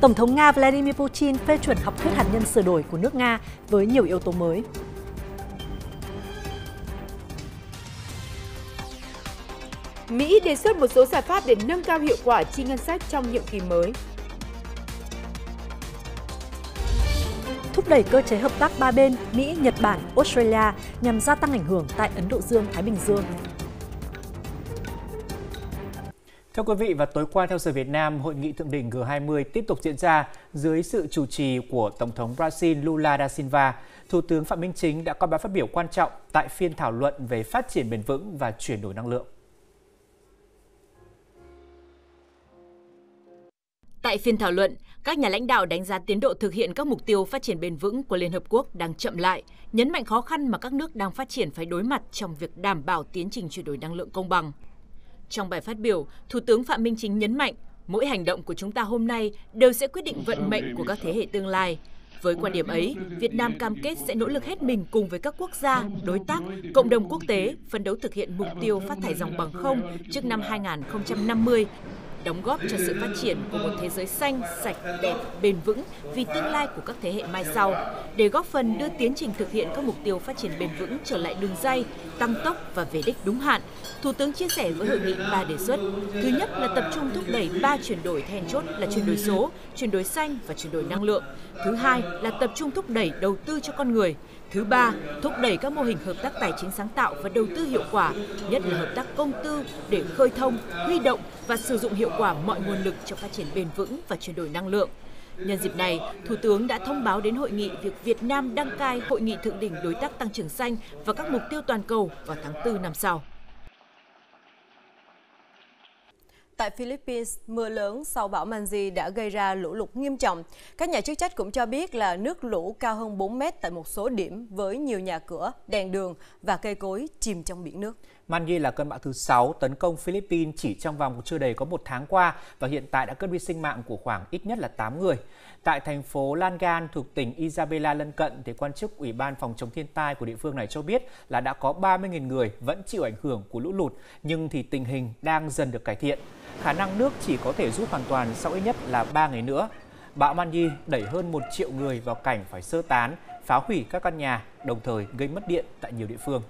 Tổng thống Nga Vladimir Putin phê chuẩn học thuyết hạt nhân sửa đổi của nước Nga với nhiều yếu tố mới. Mỹ đề xuất một số giải pháp để nâng cao hiệu quả chi ngân sách trong nhiệm kỳ mới. Thúc đẩy cơ chế hợp tác ba bên Mỹ, Nhật Bản, Australia nhằm gia tăng ảnh hưởng tại Ấn Độ Dương, Thái Bình Dương. Thưa quý vị, và tối qua theo giờ Việt Nam, hội nghị thượng đỉnh G20 tiếp tục diễn ra dưới sự chủ trì của Tổng thống Brazil Lula da Silva. Thủ tướng Phạm Minh Chính đã có bài phát biểu quan trọng tại phiên thảo luận về phát triển bền vững và chuyển đổi năng lượng. Tại phiên thảo luận, các nhà lãnh đạo đánh giá tiến độ thực hiện các mục tiêu phát triển bền vững của Liên Hợp Quốc đang chậm lại, nhấn mạnh khó khăn mà các nước đang phát triển phải đối mặt trong việc đảm bảo tiến trình chuyển đổi năng lượng công bằng. Trong bài phát biểu, Thủ tướng Phạm Minh Chính nhấn mạnh, mỗi hành động của chúng ta hôm nay đều sẽ quyết định vận mệnh của các thế hệ tương lai. Với quan điểm ấy, Việt Nam cam kết sẽ nỗ lực hết mình cùng với các quốc gia, đối tác, cộng đồng quốc tế phấn đấu thực hiện mục tiêu phát thải dòng bằng không trước năm 2050 đóng góp cho sự phát triển của một thế giới xanh, sạch, đẹp, bền vững vì tương lai của các thế hệ mai sau, để góp phần đưa tiến trình thực hiện các mục tiêu phát triển bền vững trở lại đường dây, tăng tốc và về đích đúng hạn. Thủ tướng chia sẻ với hội nghị ba đề xuất. Thứ nhất là tập trung thúc đẩy ba chuyển đổi then chốt là chuyển đổi số, chuyển đổi xanh và chuyển đổi năng lượng. Thứ hai là tập trung thúc đẩy đầu tư cho con người. Thứ ba, thúc đẩy các mô hình hợp tác tài chính sáng tạo và đầu tư hiệu quả, nhất là hợp tác công tư để khơi thông, huy động và sử dụng hiệu quả mọi nguồn lực cho phát triển bền vững và chuyển đổi năng lượng. Nhân dịp này, Thủ tướng đã thông báo đến hội nghị việc Việt Nam đăng cai hội nghị thượng đỉnh đối tác tăng trưởng xanh và các mục tiêu toàn cầu vào tháng 4 năm sau. Tại Philippines, mưa lớn sau bão Manji đã gây ra lũ lụt nghiêm trọng. Các nhà chức trách cũng cho biết là nước lũ cao hơn 4 mét tại một số điểm với nhiều nhà cửa, đèn đường và cây cối chìm trong biển nước. Manji là cơn bão thứ 6 tấn công Philippines chỉ trong vòng chưa đầy có một tháng qua và hiện tại đã cướp đi sinh mạng của khoảng ít nhất là 8 người. Tại thành phố Langan thuộc tỉnh Isabela lân cận, thì quan chức Ủy ban phòng chống thiên tai của địa phương này cho biết là đã có 30.000 người vẫn chịu ảnh hưởng của lũ lụt, nhưng thì tình hình đang dần được cải thiện. Khả năng nước chỉ có thể rút hoàn toàn sau ít nhất là 3 ngày nữa. Bão Manji đẩy hơn 1 triệu người vào cảnh phải sơ tán, phá hủy các căn nhà, đồng thời gây mất điện tại nhiều địa phương.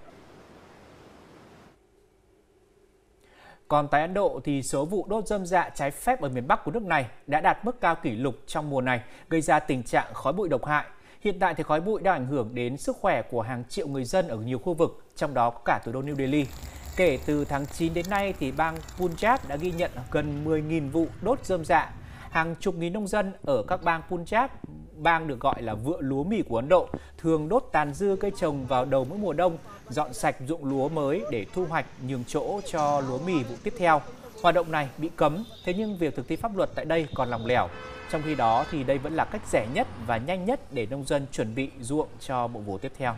Còn tại Ấn Độ thì số vụ đốt dâm dạ trái phép ở miền Bắc của nước này đã đạt mức cao kỷ lục trong mùa này, gây ra tình trạng khói bụi độc hại. Hiện tại thì khói bụi đang ảnh hưởng đến sức khỏe của hàng triệu người dân ở nhiều khu vực, trong đó có cả thủ đô New Delhi. Kể từ tháng 9 đến nay thì bang Punjab đã ghi nhận gần 10.000 vụ đốt dâm dạ. Hàng chục nghìn nông dân ở các bang Punjab, bang được gọi là vựa lúa mì của Ấn Độ, thường đốt tàn dư cây trồng vào đầu mỗi mùa đông, dọn sạch ruộng lúa mới để thu hoạch nhường chỗ cho lúa mì vụ tiếp theo. Hoạt động này bị cấm, thế nhưng việc thực thi pháp luật tại đây còn lòng lẻo. Trong khi đó thì đây vẫn là cách rẻ nhất và nhanh nhất để nông dân chuẩn bị ruộng cho vụ vụ tiếp theo.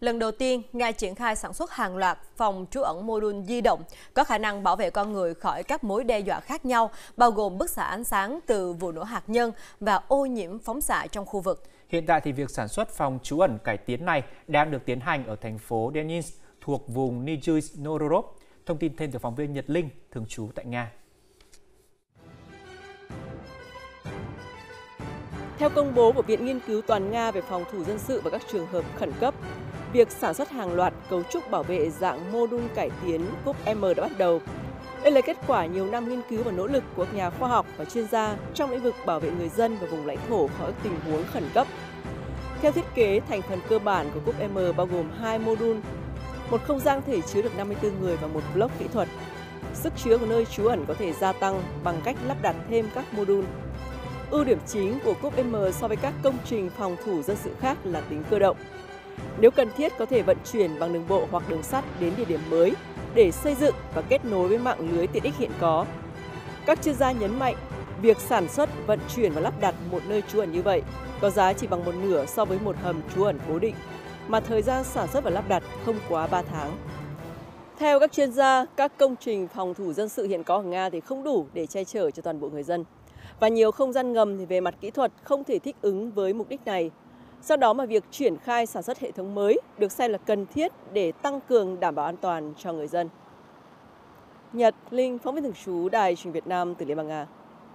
Lần đầu tiên, Nga triển khai sản xuất hàng loạt phòng trú ẩn mô đun di động có khả năng bảo vệ con người khỏi các mối đe dọa khác nhau, bao gồm bức xạ ánh sáng từ vụ nổ hạt nhân và ô nhiễm phóng xạ trong khu vực. Hiện tại thì việc sản xuất phòng trú ẩn cải tiến này đang được tiến hành ở thành phố Denis thuộc vùng Nizhny Novgorod. Thông tin thêm từ phóng viên Nhật Linh, thường trú tại Nga. Theo công bố của Viện Nghiên cứu Toàn Nga về phòng thủ dân sự và các trường hợp khẩn cấp, việc sản xuất hàng loạt cấu trúc bảo vệ dạng mô đun cải tiến cúp M đã bắt đầu. Đây là kết quả nhiều năm nghiên cứu và nỗ lực của nhà khoa học và chuyên gia trong lĩnh vực bảo vệ người dân và vùng lãnh thổ khỏi tình huống khẩn cấp. Theo thiết kế, thành phần cơ bản của cúp M bao gồm hai mô đun, một không gian thể chứa được 54 người và một block kỹ thuật. Sức chứa của nơi trú ẩn có thể gia tăng bằng cách lắp đặt thêm các mô đun. Ưu điểm chính của cúp M so với các công trình phòng thủ dân sự khác là tính cơ động. Nếu cần thiết có thể vận chuyển bằng đường bộ hoặc đường sắt đến địa điểm mới để xây dựng và kết nối với mạng lưới tiện ích hiện có. Các chuyên gia nhấn mạnh, việc sản xuất, vận chuyển và lắp đặt một nơi trú ẩn như vậy có giá chỉ bằng một nửa so với một hầm trú ẩn cố định, mà thời gian sản xuất và lắp đặt không quá 3 tháng. Theo các chuyên gia, các công trình phòng thủ dân sự hiện có ở Nga thì không đủ để che chở cho toàn bộ người dân. Và nhiều không gian ngầm thì về mặt kỹ thuật không thể thích ứng với mục đích này Do đó mà việc triển khai sản xuất hệ thống mới được xem là cần thiết để tăng cường đảm bảo an toàn cho người dân. Nhật Linh, phóng viên thường trú Đài truyền Việt Nam từ Liên bang Nga.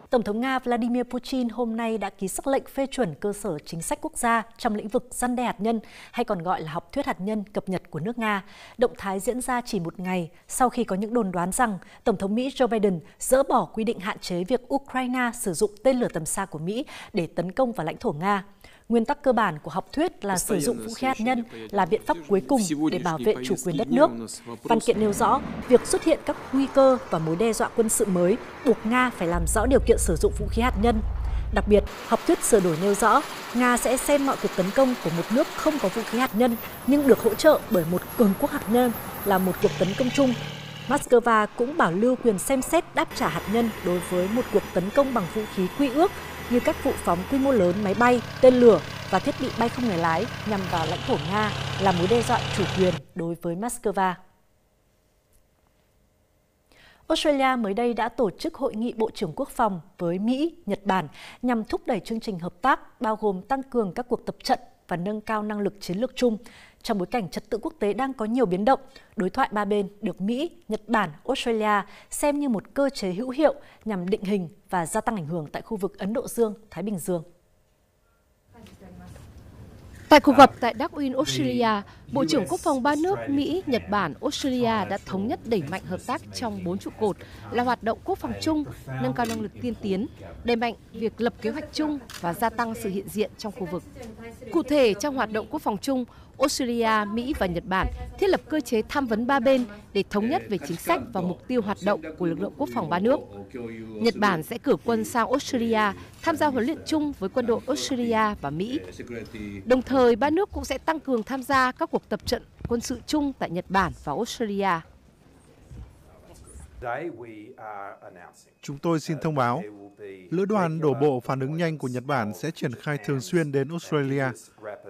Tổng thống Nga Vladimir Putin hôm nay đã ký sắc lệnh phê chuẩn cơ sở chính sách quốc gia trong lĩnh vực gian đe hạt nhân, hay còn gọi là học thuyết hạt nhân cập nhật của nước Nga. Động thái diễn ra chỉ một ngày sau khi có những đồn đoán rằng Tổng thống Mỹ Joe Biden dỡ bỏ quy định hạn chế việc Ukraine sử dụng tên lửa tầm xa của Mỹ để tấn công vào lãnh thổ Nga. Nguyên tắc cơ bản của học thuyết là sử dụng vũ khí hạt nhân là biện pháp cuối cùng để bảo vệ chủ quyền đất nước. Văn kiện nêu rõ, việc xuất hiện các nguy cơ và mối đe dọa quân sự mới buộc Nga phải làm rõ điều kiện sử dụng vũ khí hạt nhân. Đặc biệt, học thuyết sửa đổi nêu rõ, Nga sẽ xem mọi cuộc tấn công của một nước không có vũ khí hạt nhân nhưng được hỗ trợ bởi một cường quốc hạt nhân là một cuộc tấn công chung. Moscow cũng bảo lưu quyền xem xét đáp trả hạt nhân đối với một cuộc tấn công bằng vũ khí quy ước như các vụ phóng quy mô lớn máy bay, tên lửa và thiết bị bay không người lái nhằm vào lãnh thổ Nga là mối đe dọa chủ quyền đối với Moscow. Australia mới đây đã tổ chức hội nghị Bộ trưởng Quốc phòng với Mỹ, Nhật Bản nhằm thúc đẩy chương trình hợp tác bao gồm tăng cường các cuộc tập trận và nâng cao năng lực chiến lược chung. Trong bối cảnh trật tự quốc tế đang có nhiều biến động, đối thoại ba bên được Mỹ, Nhật Bản, Australia xem như một cơ chế hữu hiệu nhằm định hình và gia tăng ảnh hưởng tại khu vực Ấn Độ Dương, Thái Bình Dương. Tại cuộc gặp tại Darwin, Australia, Bộ trưởng Quốc phòng ba nước Mỹ, Nhật Bản, Australia đã thống nhất đẩy mạnh hợp tác trong bốn trụ cột là hoạt động quốc phòng chung, nâng cao năng lực tiên tiến, đẩy mạnh việc lập kế hoạch chung và gia tăng sự hiện diện trong khu vực. Cụ thể, trong hoạt động quốc phòng chung, Australia, Mỹ và Nhật Bản thiết lập cơ chế tham vấn ba bên để thống nhất về chính sách và mục tiêu hoạt động của lực lượng quốc phòng ba nước. Nhật Bản sẽ cử quân sang Australia tham gia huấn luyện chung với quân đội Australia và Mỹ. Đồng thời, ba nước cũng sẽ tăng cường tham gia các cuộc tập trận quân sự chung tại Nhật Bản và Australia. Chúng tôi xin thông báo, lữ đoàn đổ bộ phản ứng nhanh của Nhật Bản sẽ triển khai thường xuyên đến Australia.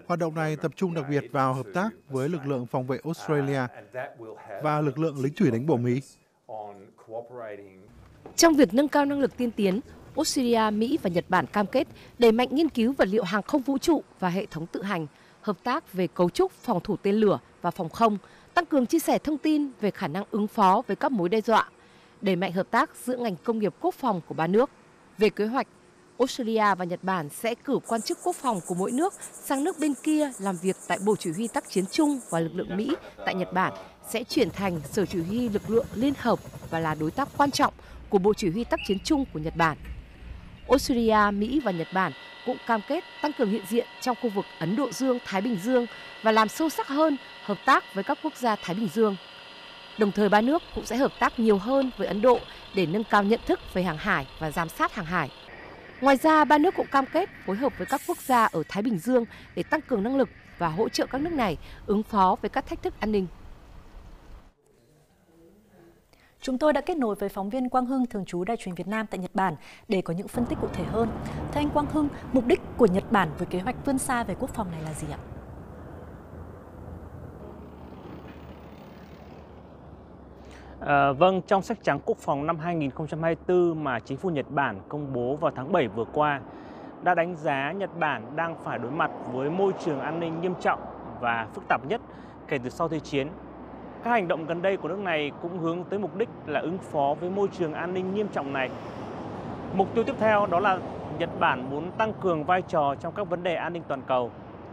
Hoạt động này tập trung đặc biệt vào hợp tác với lực lượng phòng vệ Australia và lực lượng lính thủy đánh bộ Mỹ. Trong việc nâng cao năng lực tiên tiến, Australia, Mỹ và Nhật Bản cam kết đẩy mạnh nghiên cứu vật liệu hàng không vũ trụ và hệ thống tự hành, hợp tác về cấu trúc phòng thủ tên lửa và phòng không, tăng cường chia sẻ thông tin về khả năng ứng phó với các mối đe dọa, đẩy mạnh hợp tác giữa ngành công nghiệp quốc phòng của ba nước. Về kế hoạch, Australia và Nhật Bản sẽ cử quan chức quốc phòng của mỗi nước sang nước bên kia làm việc tại Bộ Chỉ huy tác chiến chung và lực lượng Mỹ tại Nhật Bản sẽ chuyển thành Sở Chỉ huy lực lượng liên hợp và là đối tác quan trọng của Bộ Chỉ huy tác chiến chung của Nhật Bản. Australia, Mỹ và Nhật Bản cũng cam kết tăng cường hiện diện trong khu vực Ấn Độ Dương, Thái Bình Dương và làm sâu sắc hơn hợp tác với các quốc gia Thái Bình Dương. Đồng thời ba nước cũng sẽ hợp tác nhiều hơn với Ấn Độ để nâng cao nhận thức về hàng hải và giám sát hàng hải. Ngoài ra, ba nước cũng cam kết phối hợp với các quốc gia ở Thái Bình Dương để tăng cường năng lực và hỗ trợ các nước này ứng phó với các thách thức an ninh. Chúng tôi đã kết nối với phóng viên Quang Hưng thường trú Đài truyền Việt Nam tại Nhật Bản để có những phân tích cụ thể hơn. Thưa anh Quang Hưng, mục đích của Nhật Bản với kế hoạch vươn xa về quốc phòng này là gì ạ? À, vâng, trong sách trắng quốc phòng năm 2024 mà chính phủ Nhật Bản công bố vào tháng 7 vừa qua đã đánh giá Nhật Bản đang phải đối mặt với môi trường an ninh nghiêm trọng và phức tạp nhất kể từ sau Thế chiến. Các hành động gần đây của nước này cũng hướng tới mục đích là ứng phó với môi trường an ninh nghiêm trọng này. Mục tiêu tiếp theo đó là Nhật Bản muốn tăng cường vai trò trong các vấn đề an ninh toàn cầu,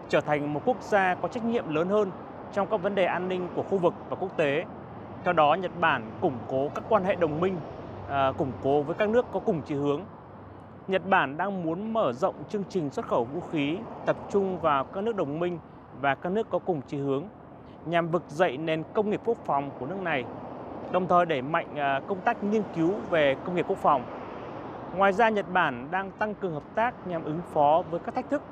trở thành một quốc gia có trách nhiệm lớn hơn trong các vấn đề an ninh của khu vực và quốc tế theo đó, Nhật Bản củng cố các quan hệ đồng minh, à, củng cố với các nước có cùng chí hướng. Nhật Bản đang muốn mở rộng chương trình xuất khẩu vũ khí, tập trung vào các nước đồng minh và các nước có cùng chí hướng, nhằm vực dậy nền công nghiệp quốc phòng của nước này, đồng thời đẩy mạnh à, công tác nghiên cứu về công nghiệp quốc phòng. Ngoài ra, Nhật Bản đang tăng cường hợp tác nhằm ứng phó với các thách thức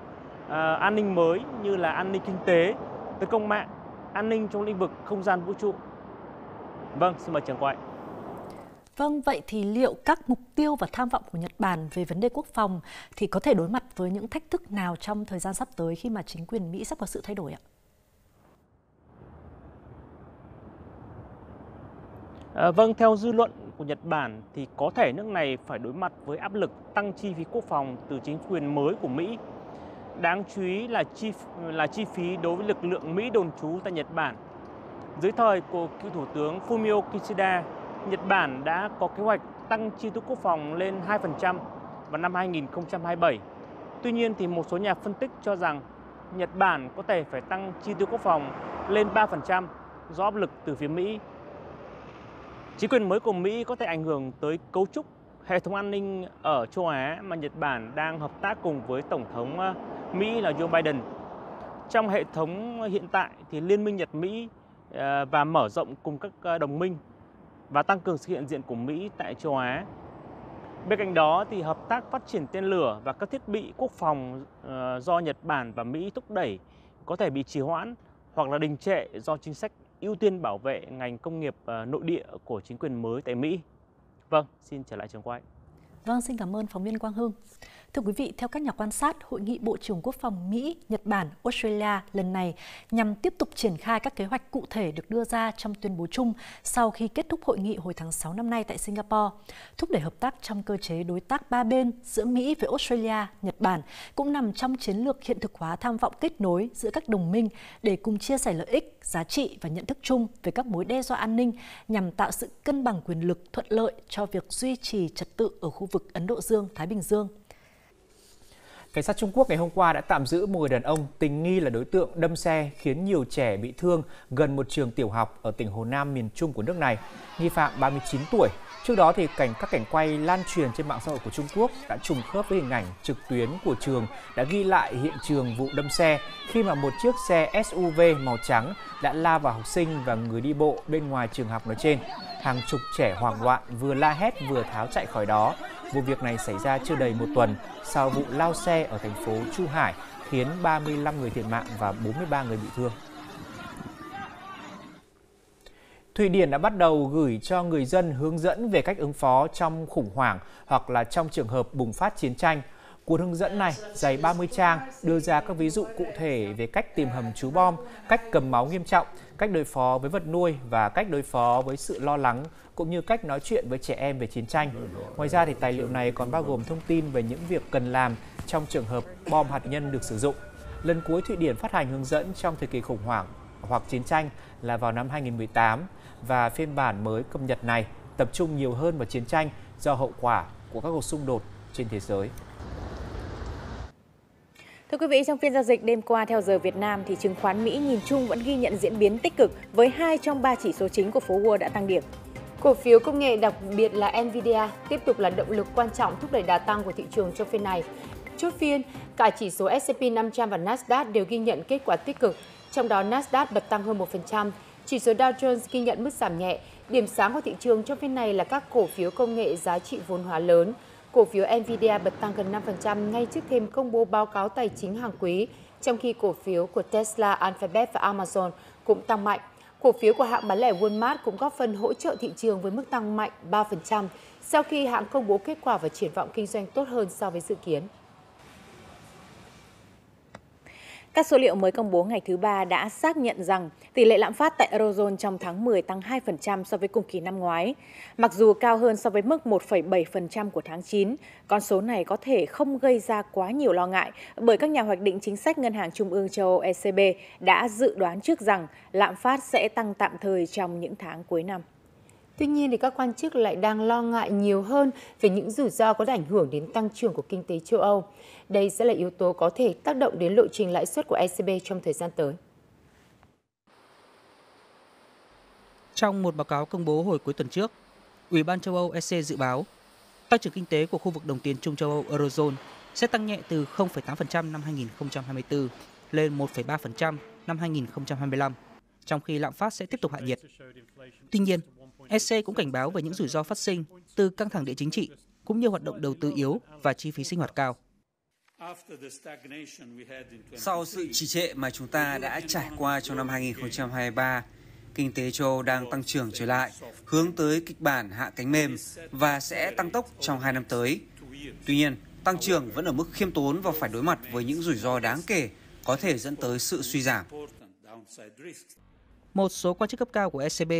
à, an ninh mới như là an ninh kinh tế, tấn công mạng, an ninh trong lĩnh vực không gian vũ trụ Vâng, xin mời trường quay. Vâng, vậy thì liệu các mục tiêu và tham vọng của Nhật Bản về vấn đề quốc phòng thì có thể đối mặt với những thách thức nào trong thời gian sắp tới khi mà chính quyền Mỹ sắp có sự thay đổi ạ? À, vâng, theo dư luận của Nhật Bản thì có thể nước này phải đối mặt với áp lực tăng chi phí quốc phòng từ chính quyền mới của Mỹ. Đáng chú ý là chi là chi phí đối với lực lượng Mỹ đồn trú tại Nhật Bản dưới thời của cựu Thủ tướng Fumio Kishida, Nhật Bản đã có kế hoạch tăng chi tiêu quốc phòng lên 2%, vào năm 2027. Tuy nhiên thì một số nhà phân tích cho rằng Nhật Bản có thể phải tăng chi tiêu quốc phòng lên 3% do áp lực từ phía Mỹ. Chính quyền mới của Mỹ có thể ảnh hưởng tới cấu trúc hệ thống an ninh ở châu Á mà Nhật Bản đang hợp tác cùng với Tổng thống ờ, Mỹ là Joe Biden. Trong hệ thống hiện tại thì Liên minh Nhật-Mỹ ờ, và mở rộng cùng các ờ, đồng minh và tăng cường sự hiện diện của Mỹ tại châu Á. Bên cạnh đó thì hợp tác phát triển tên lửa và các thiết bị quốc phòng do Nhật Bản và Mỹ thúc đẩy có thể bị trì hoãn hoặc là đình trệ do chính sách ưu tiên bảo vệ ngành công nghiệp ờ, nội địa của chính quyền mới tại Mỹ. Vâng, xin trở lại trường quay. Vâng, xin cảm ơn phóng viên Quang Hưng. Thưa quý vị, theo các nhà quan sát, Hội nghị Bộ trưởng Quốc phòng Mỹ, Nhật Bản, Australia lần này nhằm tiếp tục triển khai các kế hoạch cụ thể được đưa ra trong tuyên bố chung sau khi kết thúc hội nghị hồi tháng 6 năm nay tại Singapore, thúc đẩy hợp tác trong cơ chế đối tác ba bên giữa Mỹ với Australia, Nhật Bản cũng nằm trong chiến lược hiện thực hóa tham vọng kết nối giữa các đồng minh để cùng chia sẻ lợi ích, giá trị và nhận thức chung về các mối đe dọa an ninh nhằm tạo sự cân bằng quyền lực thuận lợi cho việc duy trì trật tự ở khu vực Ấn Độ Dương-Thái Bình Dương. Cảnh sát Trung Quốc ngày hôm qua đã tạm giữ một người đàn ông tình nghi là đối tượng đâm xe khiến nhiều trẻ bị thương gần một trường tiểu học ở tỉnh Hồ Nam, miền Trung của nước này. Nghi phạm 39 tuổi. Trước đó thì cảnh, các cảnh quay lan truyền trên mạng xã hội của Trung Quốc đã trùng khớp với hình ảnh trực tuyến của trường, đã ghi lại hiện trường vụ đâm xe khi mà một chiếc xe SUV màu trắng đã la vào học sinh và người đi bộ bên ngoài trường học nói trên. Hàng chục trẻ hoảng loạn vừa la hét vừa tháo chạy khỏi đó Vụ việc này xảy ra chưa đầy một tuần sau vụ lao xe ở thành phố Chu Hải khiến 35 người thiệt mạng và 43 người bị thương. Thụy Điển đã bắt đầu gửi cho người dân hướng dẫn về cách ứng phó trong khủng hoảng hoặc là trong trường hợp bùng phát chiến tranh. Cuốn hướng dẫn này dày 30 trang đưa ra các ví dụ cụ thể về cách tìm hầm trú bom, cách cầm máu nghiêm trọng, cách đối phó với vật nuôi và cách đối phó với sự lo lắng cũng như cách nói chuyện với trẻ em về chiến tranh. Ngoài ra thì tài liệu này còn bao gồm thông tin về những việc cần làm trong trường hợp bom hạt nhân được sử dụng. Lần cuối Thụy Điển phát hành hướng dẫn trong thời kỳ khủng hoảng hoặc chiến tranh là vào năm 2018 và phiên bản mới cập nhật này tập trung nhiều hơn vào chiến tranh do hậu quả của các cuộc xung đột trên thế giới. Thưa quý vị, trong phiên giao dịch đêm qua theo giờ Việt Nam thì chứng khoán Mỹ nhìn chung vẫn ghi nhận diễn biến tích cực với hai trong ba chỉ số chính của phố Wall đã tăng điểm. Cổ phiếu công nghệ đặc biệt là Nvidia tiếp tục là động lực quan trọng thúc đẩy đà tăng của thị trường trong phiên này. Chốt phiên, cả chỉ số S&P 500 và Nasdaq đều ghi nhận kết quả tích cực, trong đó Nasdaq bật tăng hơn 1%, chỉ số Dow Jones ghi nhận mức giảm nhẹ. Điểm sáng của thị trường trong phiên này là các cổ phiếu công nghệ giá trị vốn hóa lớn. Cổ phiếu Nvidia bật tăng gần 5% ngay trước thêm công bố báo cáo tài chính hàng quý, trong khi cổ phiếu của Tesla, Alphabet và Amazon cũng tăng mạnh. Cổ phiếu của hãng bán lẻ Walmart cũng góp phần hỗ trợ thị trường với mức tăng mạnh 3% sau khi hãng công bố kết quả và triển vọng kinh doanh tốt hơn so với dự kiến. Các số liệu mới công bố ngày thứ ba đã xác nhận rằng tỷ lệ lạm phát tại Eurozone trong tháng 10 tăng 2% so với cùng kỳ năm ngoái. Mặc dù cao hơn so với mức 1,7% của tháng 9, con số này có thể không gây ra quá nhiều lo ngại bởi các nhà hoạch định chính sách Ngân hàng Trung ương châu Âu ECB đã dự đoán trước rằng lạm phát sẽ tăng tạm thời trong những tháng cuối năm. Tuy nhiên thì các quan chức lại đang lo ngại nhiều hơn về những rủi ro có thể ảnh hưởng đến tăng trưởng của kinh tế châu Âu. Đây sẽ là yếu tố có thể tác động đến lộ trình lãi suất của ECB trong thời gian tới. Trong một báo cáo công bố hồi cuối tuần trước, Ủy ban châu Âu EC dự báo tăng trưởng kinh tế của khu vực đồng tiền chung châu Âu Eurozone sẽ tăng nhẹ từ 0,8% năm 2024 lên 1,3% năm 2025, trong khi lạm phát sẽ tiếp tục hạ nhiệt. Tuy nhiên, EC cũng cảnh báo về những rủi ro phát sinh từ căng thẳng địa chính trị cũng như hoạt động đầu tư yếu và chi phí sinh hoạt cao. Sau sự trì trệ mà chúng ta đã trải qua trong năm 2023, kinh tế châu Âu đang tăng trưởng trở lại, hướng tới kịch bản hạ cánh mềm và sẽ tăng tốc trong hai năm tới. Tuy nhiên, tăng trưởng vẫn ở mức khiêm tốn và phải đối mặt với những rủi ro đáng kể có thể dẫn tới sự suy giảm. Một số quan chức cấp cao của ECB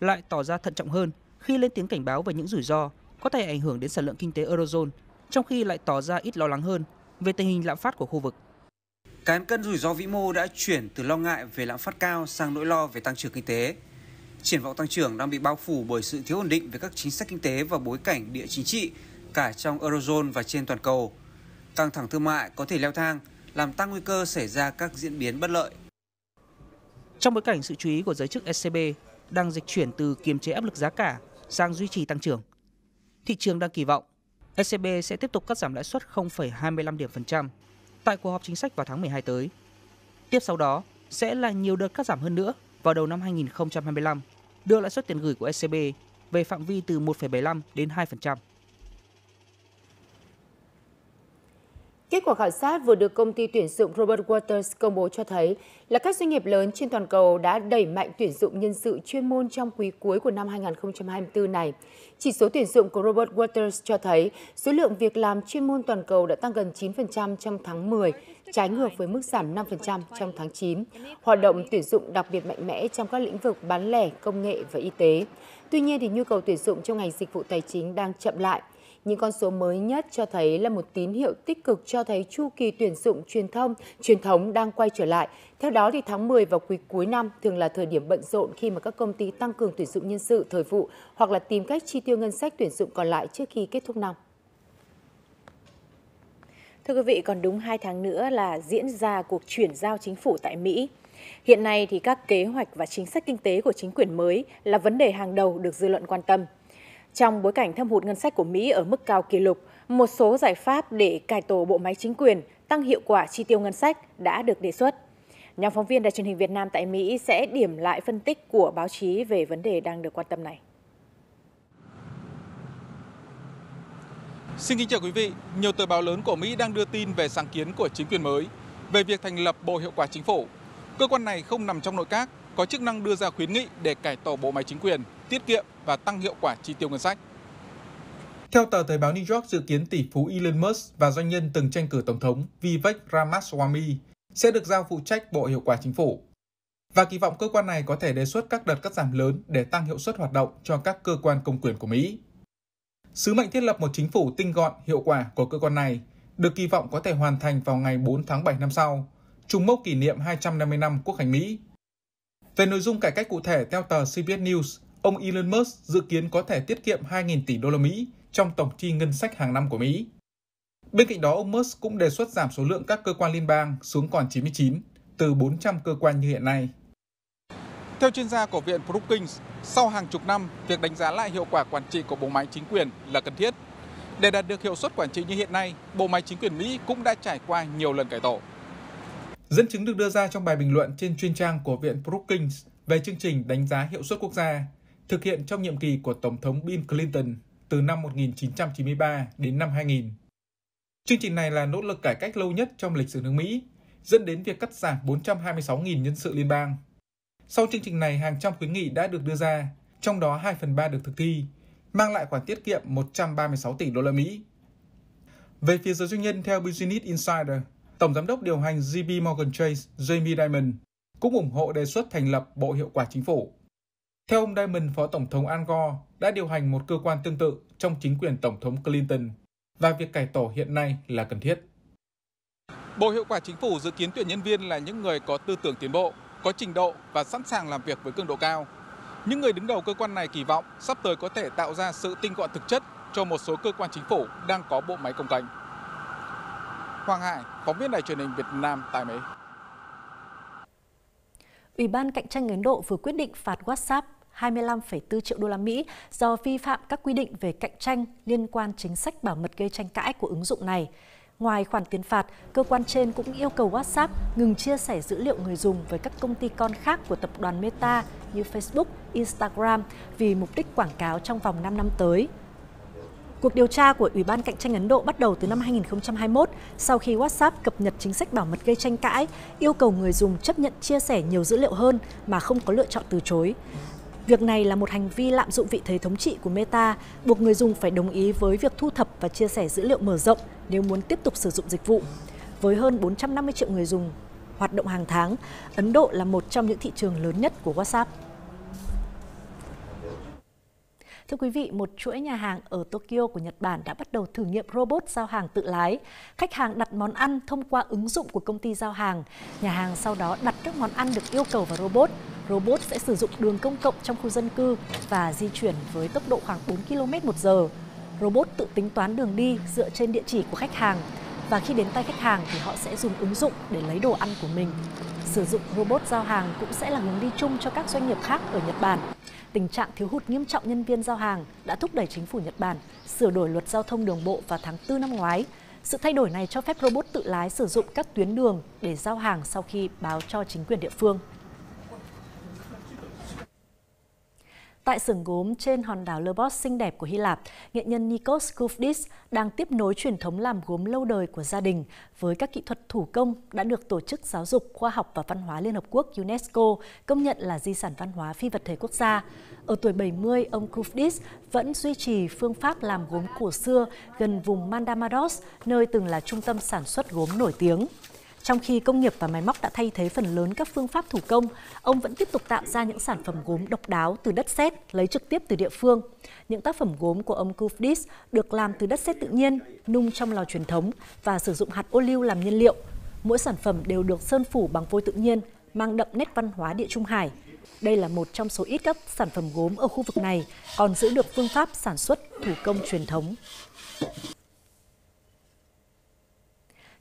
lại tỏ ra thận trọng hơn khi lên tiếng cảnh báo về những rủi ro có thể ảnh hưởng đến sản lượng kinh tế Eurozone, trong khi lại tỏ ra ít lo lắng hơn về tình hình lạm phát của khu vực. Cán cân rủi ro vĩ mô đã chuyển từ lo ngại về lạm phát cao sang nỗi lo về tăng trưởng kinh tế. Triển vọng tăng trưởng đang bị bao phủ bởi sự thiếu ổn định về các chính sách kinh tế và bối cảnh địa chính trị cả trong Eurozone và trên toàn cầu. Căng thẳng thương mại có thể leo thang, làm tăng nguy cơ xảy ra các diễn biến bất lợi. Trong bối cảnh sự chú ý của giới chức ECB đang dịch chuyển từ kiềm chế áp lực giá cả sang duy trì tăng trưởng, thị trường đang kỳ vọng ECB sẽ tiếp tục cắt giảm lãi suất 0,25 điểm phần trăm tại cuộc họp chính sách vào tháng 12 tới. Tiếp sau đó sẽ là nhiều đợt cắt giảm hơn nữa vào đầu năm 2025, đưa lãi suất tiền gửi của ECB về phạm vi từ 1,75 đến 2%. Kết quả khảo sát vừa được công ty tuyển dụng Robert Walters công bố cho thấy là các doanh nghiệp lớn trên toàn cầu đã đẩy mạnh tuyển dụng nhân sự chuyên môn trong quý cuối của năm 2024 này. Chỉ số tuyển dụng của Robert Walters cho thấy số lượng việc làm chuyên môn toàn cầu đã tăng gần 9% trong tháng 10, trái ngược với mức giảm 5% trong tháng 9. Hoạt động tuyển dụng đặc biệt mạnh mẽ trong các lĩnh vực bán lẻ, công nghệ và y tế. Tuy nhiên, thì nhu cầu tuyển dụng trong ngành dịch vụ tài chính đang chậm lại. Những con số mới nhất cho thấy là một tín hiệu tích cực cho thấy chu kỳ tuyển dụng truyền thông, truyền thống đang quay trở lại. Theo đó, thì tháng 10 và quý cuối năm thường là thời điểm bận rộn khi mà các công ty tăng cường tuyển dụng nhân sự thời vụ hoặc là tìm cách chi tiêu ngân sách tuyển dụng còn lại trước khi kết thúc năm. Thưa quý vị, còn đúng 2 tháng nữa là diễn ra cuộc chuyển giao chính phủ tại Mỹ. Hiện nay thì các kế hoạch và chính sách kinh tế của chính quyền mới là vấn đề hàng đầu được dư luận quan tâm. Trong bối cảnh thâm hụt ngân sách của Mỹ ở mức cao kỷ lục, một số giải pháp để cải tổ bộ máy chính quyền, tăng hiệu quả chi tiêu ngân sách đã được đề xuất. Nhóm phóng viên Đài truyền hình Việt Nam tại Mỹ sẽ điểm lại phân tích của báo chí về vấn đề đang được quan tâm này. Xin kính chào quý vị, nhiều tờ báo lớn của Mỹ đang đưa tin về sáng kiến của chính quyền mới về việc thành lập Bộ Hiệu quả Chính phủ. Cơ quan này không nằm trong nội các, có chức năng đưa ra khuyến nghị để cải tổ bộ máy chính quyền, tiết kiệm và tăng hiệu quả chi tiêu ngân sách. Theo tờ Thời báo New York, dự kiến tỷ phú Elon Musk và doanh nhân từng tranh cử tổng thống Vivek Ramaswamy sẽ được giao phụ trách Bộ Hiệu quả Chính phủ. Và kỳ vọng cơ quan này có thể đề xuất các đợt cắt giảm lớn để tăng hiệu suất hoạt động cho các cơ quan công quyền của Mỹ. Sứ mệnh thiết lập một chính phủ tinh gọn, hiệu quả của cơ quan này được kỳ vọng có thể hoàn thành vào ngày 4 tháng 7 năm sau, trùng mốc kỷ niệm 250 năm Quốc hành Mỹ. Về nội dung cải cách cụ thể theo tờ CBS News, ông Elon Musk dự kiến có thể tiết kiệm 2.000 tỷ đô la Mỹ trong tổng chi ngân sách hàng năm của Mỹ. Bên cạnh đó, ông Musk cũng đề xuất giảm số lượng các cơ quan liên bang xuống còn 99, từ 400 cơ quan như hiện nay. Theo chuyên gia của Viện Brookings, sau hàng chục năm, việc đánh giá lại hiệu quả quản trị của bộ máy chính quyền là cần thiết. Để đạt được hiệu suất quản trị như hiện nay, bộ máy chính quyền Mỹ cũng đã trải qua nhiều lần cải tổ. Dẫn chứng được đưa ra trong bài bình luận trên chuyên trang của Viện Brookings về chương trình đánh giá hiệu suất quốc gia thực hiện trong nhiệm kỳ của Tổng thống Bill Clinton từ năm 1993 đến năm 2000. Chương trình này là nỗ lực cải cách lâu nhất trong lịch sử nước Mỹ, dẫn đến việc cắt giảm 426.000 nhân sự liên bang. Sau chương trình này, hàng trăm khuyến nghị đã được đưa ra, trong đó 2 phần 3 được thực thi, mang lại khoản tiết kiệm 136 tỷ đô la Mỹ. Về phía giới doanh nhân theo Business Insider, Tổng giám đốc điều hành JP Morgan Chase Jamie Dimon cũng ủng hộ đề xuất thành lập Bộ Hiệu quả Chính phủ. Theo ông Dimon, Phó Tổng thống Al Gore đã điều hành một cơ quan tương tự trong chính quyền Tổng thống Clinton và việc cải tổ hiện nay là cần thiết. Bộ Hiệu quả Chính phủ dự kiến tuyển nhân viên là những người có tư tưởng tiến bộ, có trình độ và sẵn sàng làm việc với cường độ cao. Những người đứng đầu cơ quan này kỳ vọng sắp tới có thể tạo ra sự tinh gọn thực chất cho một số cơ quan chính phủ đang có bộ máy công cành. Hoàng Hải, phóng viên đài truyền hình Việt Nam tại Mỹ. Ủy ban cạnh tranh Ấn Độ vừa quyết định phạt WhatsApp 25,4 triệu đô la Mỹ do vi phạm các quy định về cạnh tranh liên quan chính sách bảo mật gây tranh cãi của ứng dụng này. Ngoài khoản tiền phạt, cơ quan trên cũng yêu cầu WhatsApp ngừng chia sẻ dữ liệu người dùng với các công ty con khác của tập đoàn Meta như Facebook, Instagram vì mục đích quảng cáo trong vòng 5 năm tới. Cuộc điều tra của Ủy ban Cạnh tranh Ấn Độ bắt đầu từ năm 2021 sau khi WhatsApp cập nhật chính sách bảo mật gây tranh cãi, yêu cầu người dùng chấp nhận chia sẻ nhiều dữ liệu hơn mà không có lựa chọn từ chối. Việc này là một hành vi lạm dụng vị thế thống trị của Meta, buộc người dùng phải đồng ý với việc thu thập và chia sẻ dữ liệu mở rộng nếu muốn tiếp tục sử dụng dịch vụ. Với hơn 450 triệu người dùng hoạt động hàng tháng, Ấn Độ là một trong những thị trường lớn nhất của WhatsApp. Thưa quý vị, một chuỗi nhà hàng ở Tokyo của Nhật Bản đã bắt đầu thử nghiệm robot giao hàng tự lái. Khách hàng đặt món ăn thông qua ứng dụng của công ty giao hàng. Nhà hàng sau đó đặt các món ăn được yêu cầu vào robot. Robot sẽ sử dụng đường công cộng trong khu dân cư và di chuyển với tốc độ khoảng 4 km một giờ. Robot tự tính toán đường đi dựa trên địa chỉ của khách hàng và khi đến tay khách hàng thì họ sẽ dùng ứng dụng để lấy đồ ăn của mình. Sử dụng robot giao hàng cũng sẽ là hướng đi chung cho các doanh nghiệp khác ở Nhật Bản. Tình trạng thiếu hụt nghiêm trọng nhân viên giao hàng đã thúc đẩy chính phủ Nhật Bản sửa đổi luật giao thông đường bộ vào tháng 4 năm ngoái. Sự thay đổi này cho phép robot tự lái sử dụng các tuyến đường để giao hàng sau khi báo cho chính quyền địa phương. Tại xưởng gốm trên hòn đảo Lesbos xinh đẹp của Hy Lạp, nghệ nhân Nikos Koufdis đang tiếp nối truyền thống làm gốm lâu đời của gia đình với các kỹ thuật thủ công đã được Tổ chức Giáo dục, Khoa học và Văn hóa Liên Hợp Quốc UNESCO công nhận là di sản văn hóa phi vật thể quốc gia. Ở tuổi 70, ông Koufdis vẫn duy trì phương pháp làm gốm cổ xưa gần vùng Mandamados, nơi từng là trung tâm sản xuất gốm nổi tiếng. Trong khi công nghiệp và máy móc đã thay thế phần lớn các phương pháp thủ công, ông vẫn tiếp tục tạo ra những sản phẩm gốm độc đáo từ đất sét lấy trực tiếp từ địa phương. Những tác phẩm gốm của ông Kufdis được làm từ đất sét tự nhiên, nung trong lò truyền thống và sử dụng hạt ô liu làm nhiên liệu. Mỗi sản phẩm đều được sơn phủ bằng vôi tự nhiên, mang đậm nét văn hóa địa Trung Hải. Đây là một trong số ít các sản phẩm gốm ở khu vực này còn giữ được phương pháp sản xuất thủ công truyền thống.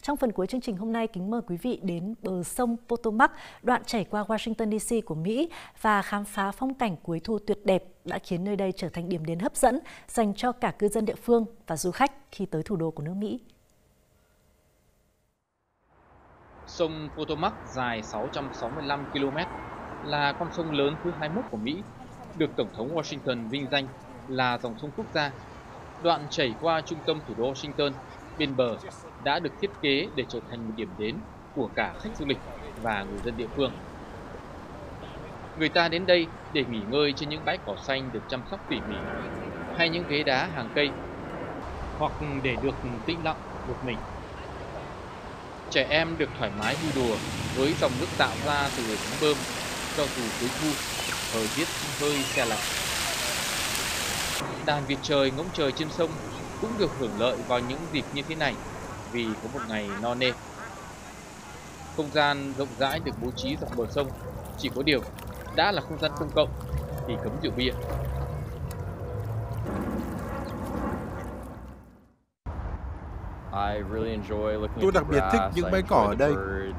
Trong phần cuối chương trình hôm nay, kính mời quý vị đến bờ sông Potomac, đoạn chảy qua Washington DC của Mỹ và khám phá phong cảnh cuối thu tuyệt đẹp đã khiến nơi đây trở thành điểm đến hấp dẫn dành cho cả cư dân địa phương và du khách khi tới thủ đô của nước Mỹ. Sông Potomac dài 665 km là con sông lớn thứ 21 của Mỹ, được Tổng thống Washington vinh danh là dòng sông quốc gia. Đoạn chảy qua trung tâm thủ đô Washington, bên bờ đã được thiết kế để trở thành một điểm đến của cả khách du lịch và người dân địa phương. Người ta đến đây để nghỉ ngơi trên những bãi cỏ xanh được chăm sóc tỉ mỉ, hay những ghế đá hàng cây, hoặc để được tĩnh lặng một mình. Trẻ em được thoải mái vui đùa với dòng nước tạo ra từ hệ thống bơm cho dù cuối thu, thời tiết hơi xe lạnh. Đàn vịt trời ngỗng trời trên sông cũng được hưởng lợi vào những dịp như thế này vì có một ngày no nê. Không gian rộng rãi được bố trí dọc bờ sông, chỉ có điều đã là không gian công cộng thì cấm rượu bia. Tôi đặc biệt thích những bãi cỏ ở đây.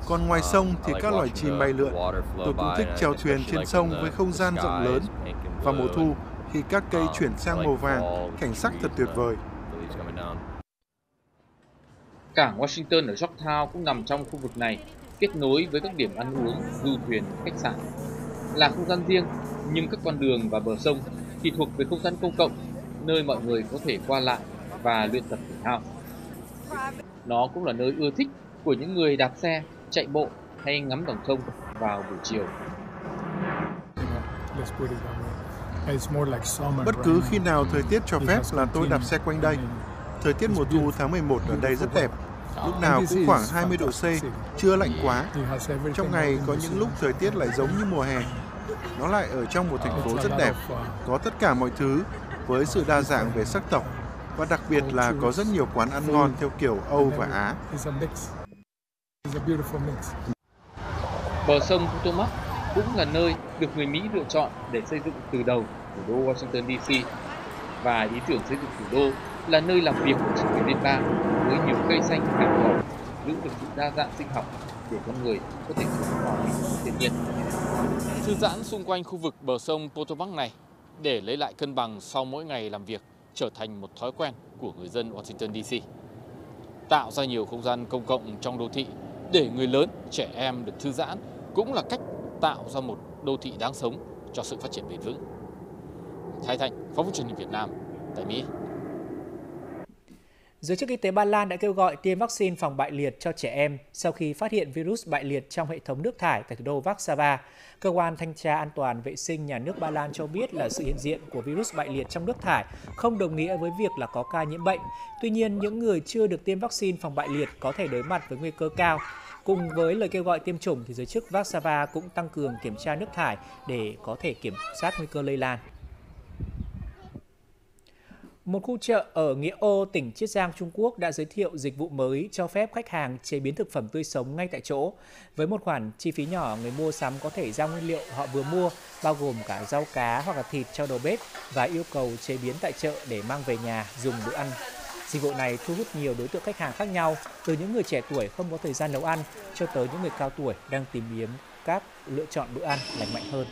Còn ngoài sông thì các loài chim bay lượn. Tôi cũng thích chèo thuyền trên sông với không gian rộng lớn. Vào mùa thu, khi các cây chuyển sang màu vàng, cảnh sắc thật tuyệt vời. Cảng Washington ở Yorktown cũng nằm trong khu vực này, kết nối với các điểm ăn uống, du thuyền, khách sạn. Là không gian riêng, nhưng các con đường và bờ sông thì thuộc về không gian công cộng, nơi mọi người có thể qua lại và luyện tập thể thao. Nó cũng là nơi ưa thích của những người đạp xe, chạy bộ hay ngắm dòng sông vào buổi chiều. Bất cứ khi nào thời tiết cho phép là tôi đạp xe quanh đây. Thời tiết mùa thu tháng 11 ở đây rất đẹp. Lúc nào cũng khoảng 20 độ C, chưa lạnh quá. Trong ngày có những lúc thời tiết lại giống như mùa hè. Nó lại ở trong một thành phố rất đẹp, có tất cả mọi thứ với sự đa dạng về sắc tộc. Và đặc biệt là có rất nhiều quán ăn ngon theo kiểu Âu và Á. Bờ sông Potomac cũng là nơi được người Mỹ lựa chọn để xây dựng từ đầu thủ đô Washington DC và ý tưởng xây dựng thủ đô là nơi làm việc của chính quyền liên bang với nhiều cây xanh cỏ cỏ giữ được sự đa dạng sinh học để con người có thể sống hòa bình thiên nhiên. Thư giãn xung quanh khu vực bờ sông Potomac này để lấy lại cân bằng sau mỗi ngày làm việc trở thành một thói quen của người dân Washington DC. Tạo ra nhiều không gian công cộng trong đô thị để người lớn, trẻ em được thư giãn cũng là cách tạo ra một đô thị đáng sống cho sự phát triển bền vững. Thái Thành, phóng viên truyền hình Việt Nam tại Mỹ. Giới chức y tế Ba Lan đã kêu gọi tiêm vaccine phòng bại liệt cho trẻ em sau khi phát hiện virus bại liệt trong hệ thống nước thải tại thủ đô Warsaw. Cơ quan thanh tra an toàn vệ sinh nhà nước Ba Lan cho biết là sự hiện diện của virus bại liệt trong nước thải không đồng nghĩa với việc là có ca nhiễm bệnh. Tuy nhiên, những người chưa được tiêm vaccine phòng bại liệt có thể đối mặt với nguy cơ cao. Cùng với lời kêu gọi tiêm chủng thì giới chức Warsaw cũng tăng cường kiểm tra nước thải để có thể kiểm soát nguy cơ lây lan. Một khu chợ ở Nghĩa Ô, tỉnh Chiết Giang, Trung Quốc đã giới thiệu dịch vụ mới cho phép khách hàng chế biến thực phẩm tươi sống ngay tại chỗ. Với một khoản chi phí nhỏ, người mua sắm có thể giao nguyên liệu họ vừa mua, bao gồm cả rau cá hoặc là thịt cho đầu bếp và yêu cầu chế biến tại chợ để mang về nhà dùng bữa ăn. Dịch vụ này thu hút nhiều đối tượng khách hàng khác nhau, từ những người trẻ tuổi không có thời gian nấu ăn cho tới những người cao tuổi đang tìm kiếm các lựa chọn bữa ăn lành mạnh hơn.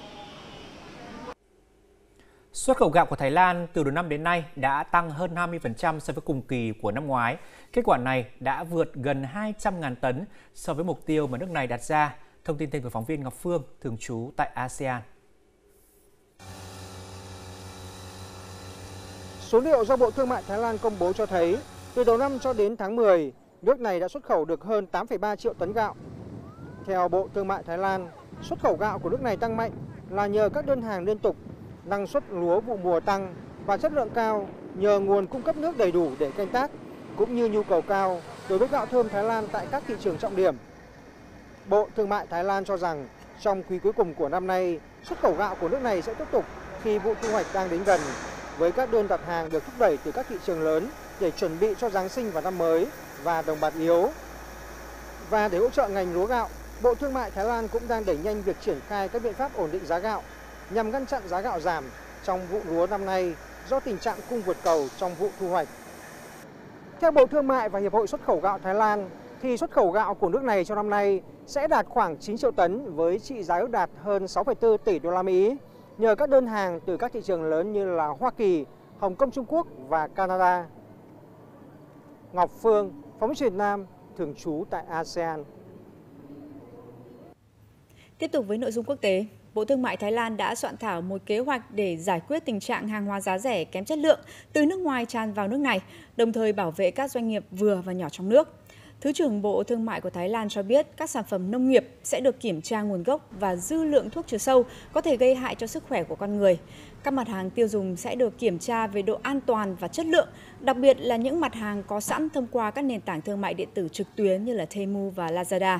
Xuất khẩu gạo của Thái Lan từ đầu năm đến nay đã tăng hơn 20% so với cùng kỳ của năm ngoái. Kết quả này đã vượt gần 200.000 tấn so với mục tiêu mà nước này đặt ra. Thông tin thêm của phóng viên Ngọc Phương, thường trú tại ASEAN. Số liệu do Bộ Thương mại Thái Lan công bố cho thấy, từ đầu năm cho đến tháng 10, nước này đã xuất khẩu được hơn 8,3 triệu tấn gạo. Theo Bộ Thương mại Thái Lan, xuất khẩu gạo của nước này tăng mạnh là nhờ các đơn hàng liên tục năng suất lúa vụ mùa tăng và chất lượng cao nhờ nguồn cung cấp nước đầy đủ để canh tác cũng như nhu cầu cao đối với gạo thơm Thái Lan tại các thị trường trọng điểm. Bộ Thương mại Thái Lan cho rằng trong quý cuối cùng của năm nay, xuất khẩu gạo của nước này sẽ tiếp tục khi vụ thu hoạch đang đến gần, với các đơn đặt hàng được thúc đẩy từ các thị trường lớn để chuẩn bị cho Giáng sinh và năm mới và đồng bạc yếu. Và để hỗ trợ ngành lúa gạo, Bộ Thương mại Thái Lan cũng đang đẩy nhanh việc triển khai các biện pháp ổn định giá gạo nhằm ngăn chặn giá gạo giảm trong vụ lúa năm nay do tình trạng cung vượt cầu trong vụ thu hoạch. Theo Bộ Thương mại và Hiệp hội xuất khẩu gạo Thái Lan, thì xuất khẩu gạo của nước này trong năm nay sẽ đạt khoảng 9 triệu tấn với trị giá ước đạt hơn 6,4 tỷ đô la Mỹ nhờ các đơn hàng từ các thị trường lớn như là Hoa Kỳ, Hồng Kông Trung Quốc và Canada. Ngọc Phương, phóng viên Việt Nam, thường trú tại ASEAN. Tiếp tục với nội dung quốc tế, Bộ Thương mại Thái Lan đã soạn thảo một kế hoạch để giải quyết tình trạng hàng hóa giá rẻ kém chất lượng từ nước ngoài tràn vào nước này, đồng thời bảo vệ các doanh nghiệp vừa và nhỏ trong nước. Thứ trưởng Bộ Thương mại của Thái Lan cho biết các sản phẩm nông nghiệp sẽ được kiểm tra nguồn gốc và dư lượng thuốc trừ sâu có thể gây hại cho sức khỏe của con người. Các mặt hàng tiêu dùng sẽ được kiểm tra về độ an toàn và chất lượng, đặc biệt là những mặt hàng có sẵn thông qua các nền tảng thương mại điện tử trực tuyến như là Temu và Lazada.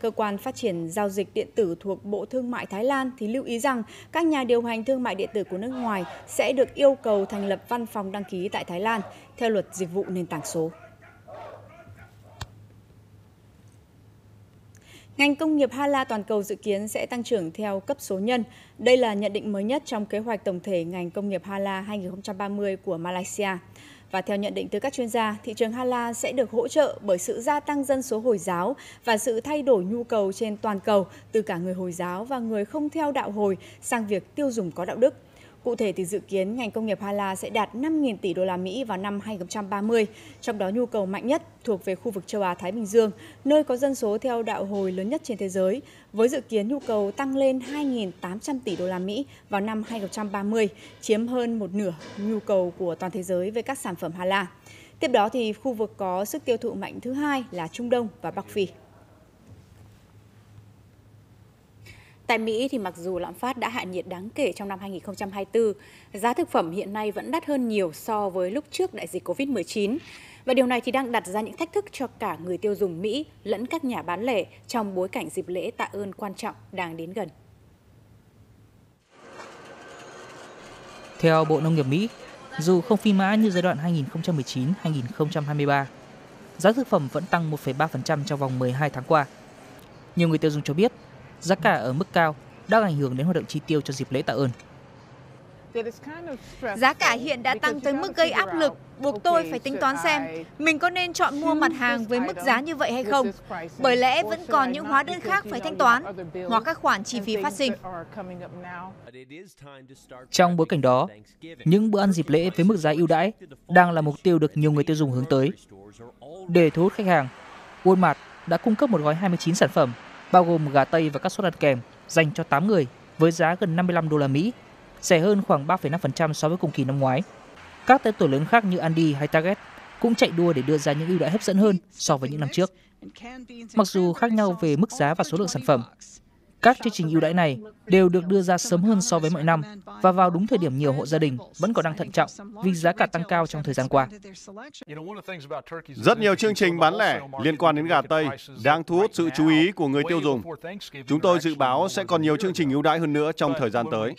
Cơ quan phát triển giao dịch điện tử thuộc Bộ Thương mại Thái Lan thì lưu ý rằng các nhà điều hành thương mại điện tử của nước ngoài sẽ được yêu cầu thành lập văn phòng đăng ký tại Thái Lan, theo luật dịch vụ nền tảng số. Ngành công nghiệp Hala toàn cầu dự kiến sẽ tăng trưởng theo cấp số nhân. Đây là nhận định mới nhất trong kế hoạch tổng thể ngành công nghiệp Hala 2030 của Malaysia. Và theo nhận định từ các chuyên gia, thị trường Hala sẽ được hỗ trợ bởi sự gia tăng dân số Hồi giáo và sự thay đổi nhu cầu trên toàn cầu từ cả người Hồi giáo và người không theo đạo Hồi sang việc tiêu dùng có đạo đức. Cụ thể thì dự kiến ngành công nghiệp Hala sẽ đạt 5.000 tỷ đô la Mỹ vào năm 2030, trong đó nhu cầu mạnh nhất thuộc về khu vực châu Á Thái Bình Dương, nơi có dân số theo đạo hồi lớn nhất trên thế giới, với dự kiến nhu cầu tăng lên 2.800 tỷ đô la Mỹ vào năm 2030, chiếm hơn một nửa nhu cầu của toàn thế giới về các sản phẩm Hala. Tiếp đó thì khu vực có sức tiêu thụ mạnh thứ hai là Trung Đông và Bắc Phi. Tại Mỹ thì mặc dù lạm phát đã hạ nhiệt đáng kể trong năm 2024, giá thực phẩm hiện nay vẫn đắt hơn nhiều so với lúc trước đại dịch Covid-19. Và điều này thì đang đặt ra những thách thức cho cả người tiêu dùng Mỹ lẫn các nhà bán lẻ trong bối cảnh dịp lễ tạ ơn quan trọng đang đến gần. Theo Bộ Nông nghiệp Mỹ, dù không phi mã như giai đoạn 2019-2023, giá thực phẩm vẫn tăng 1,3% trong vòng 12 tháng qua. Nhiều người tiêu dùng cho biết giá cả ở mức cao đang ảnh hưởng đến hoạt động chi tiêu cho dịp lễ tạ ơn. Giá cả hiện đã tăng tới mức gây áp lực, buộc tôi phải tính toán xem mình có nên chọn mua mặt hàng với mức giá như vậy hay không, bởi lẽ vẫn còn những hóa đơn khác phải thanh toán hoặc các khoản chi phí phát sinh. Trong bối cảnh đó, những bữa ăn dịp lễ với mức giá ưu đãi đang là mục tiêu được nhiều người tiêu dùng hướng tới. Để thu hút khách hàng, Walmart đã cung cấp một gói 29 sản phẩm bao gồm gà tây và các suất ăn kèm dành cho 8 người với giá gần 55 đô la Mỹ, rẻ hơn khoảng 3,5% so với cùng kỳ năm ngoái. Các tên tuổi lớn khác như Andy hay Target cũng chạy đua để đưa ra những ưu đãi hấp dẫn hơn so với những năm trước. Mặc dù khác nhau về mức giá và số lượng sản phẩm, các chương trình ưu đãi này đều được đưa ra sớm hơn so với mọi năm và vào đúng thời điểm nhiều hộ gia đình vẫn còn đang thận trọng vì giá cả tăng cao trong thời gian qua. Rất nhiều chương trình bán lẻ liên quan đến gà Tây đang thu hút sự chú ý của người tiêu dùng. Chúng tôi dự báo sẽ còn nhiều chương trình ưu đãi hơn nữa trong thời gian tới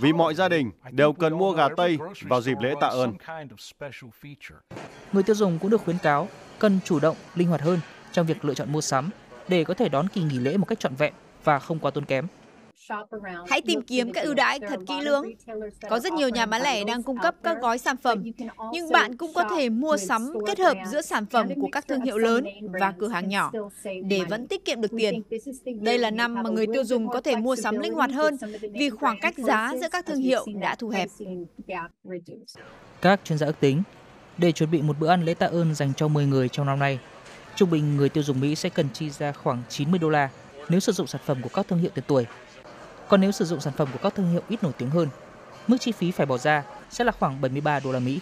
vì mọi gia đình đều cần mua gà Tây vào dịp lễ tạ ơn. Người tiêu dùng cũng được khuyến cáo cần chủ động, linh hoạt hơn trong việc lựa chọn mua sắm để có thể đón kỳ nghỉ lễ một cách trọn vẹn và không quá tốn kém. Hãy tìm kiếm các ưu đãi thật kỹ lưỡng. Có rất nhiều nhà bán lẻ đang cung cấp các gói sản phẩm, nhưng bạn cũng có thể mua sắm kết hợp giữa sản phẩm của các thương hiệu lớn và cửa hàng nhỏ để vẫn tiết kiệm được tiền. Đây là năm mà người tiêu dùng có thể mua sắm linh hoạt hơn vì khoảng cách giá giữa các thương hiệu đã thu hẹp. Các chuyên gia ước tính, để chuẩn bị một bữa ăn lễ tạ ơn dành cho 10 người trong năm nay, trung bình người tiêu dùng Mỹ sẽ cần chi ra khoảng 90 đô la nếu sử dụng sản phẩm của các thương hiệu tên tuổi. Còn nếu sử dụng sản phẩm của các thương hiệu ít nổi tiếng hơn, mức chi phí phải bỏ ra sẽ là khoảng 73 đô la Mỹ.